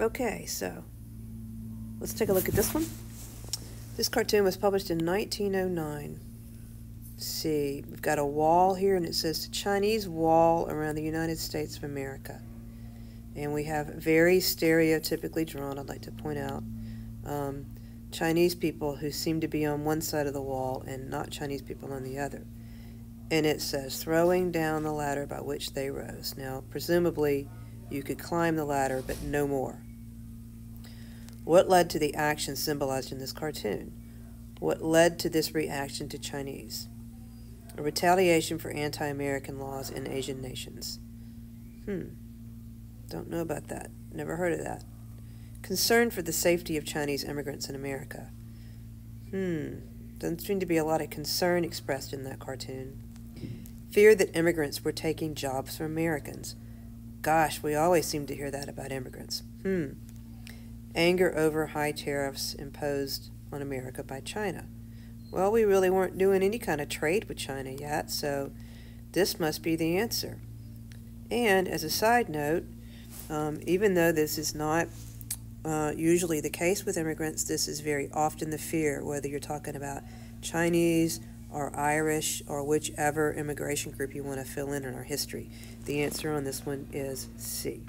Okay, so let's take a look at this one. This cartoon was published in 1909. Let's see, we've got a wall here and it says the Chinese wall around the United States of America. And we have very stereotypically drawn, I'd like to point out, um, Chinese people who seem to be on one side of the wall and not Chinese people on the other. And it says, throwing down the ladder by which they rose. Now, presumably, you could climb the ladder, but no more. What led to the action symbolized in this cartoon? What led to this reaction to Chinese? A retaliation for anti American laws in Asian nations. Hmm. Don't know about that. Never heard of that. Concern for the safety of Chinese immigrants in America. Hmm. Doesn't seem to be a lot of concern expressed in that cartoon. Fear that immigrants were taking jobs from Americans. Gosh, we always seem to hear that about immigrants. Hmm. Anger over high tariffs imposed on America by China. Well, we really weren't doing any kind of trade with China yet, so this must be the answer. And as a side note, um, even though this is not uh, usually the case with immigrants, this is very often the fear, whether you're talking about Chinese or Irish or whichever immigration group you want to fill in in our history. The answer on this one is C.